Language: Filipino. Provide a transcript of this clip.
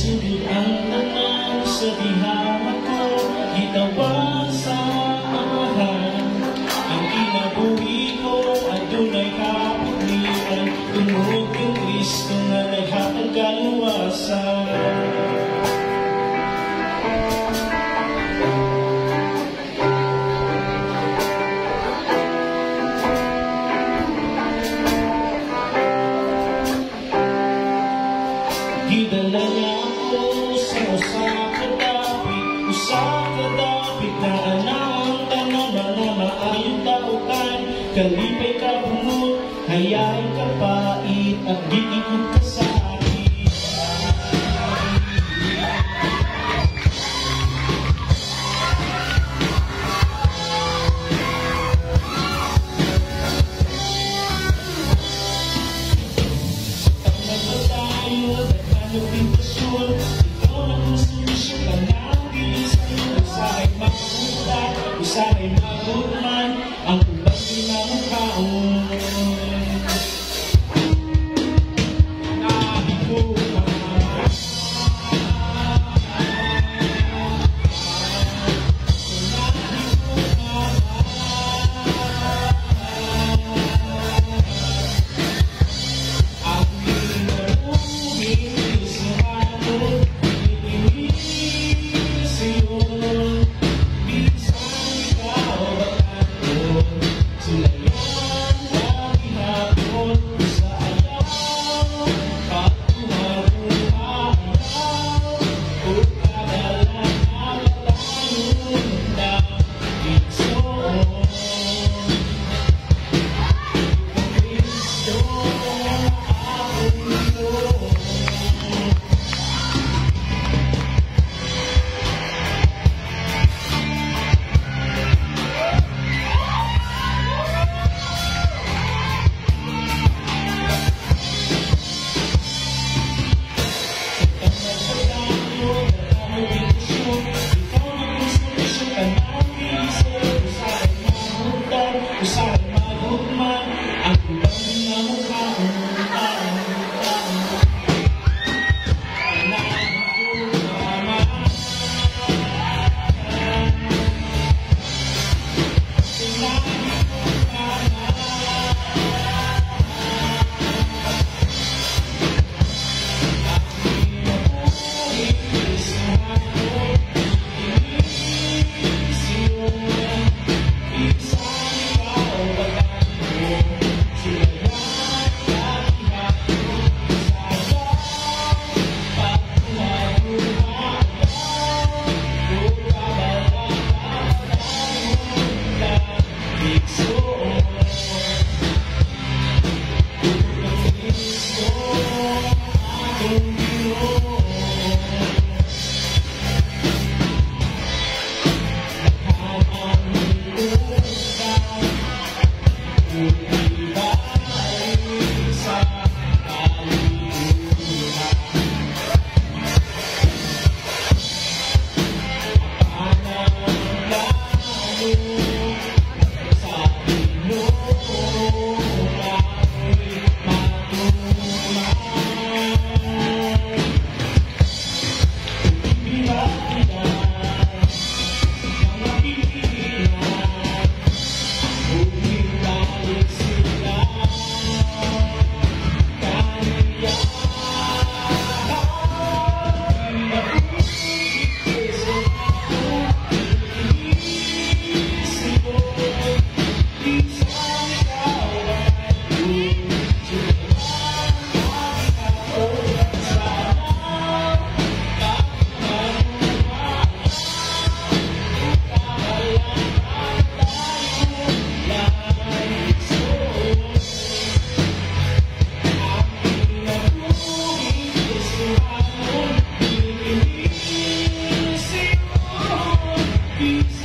Sumigang naman sa bihama ko Gitawa sa amahan Ang kinabuhi ko at dunay kapaglitan Tumuhog yung Kristo na naghatang kaluwasan Gidala niya Kalipay ka bunot, hayain ka pait at gigigot ka door. peace.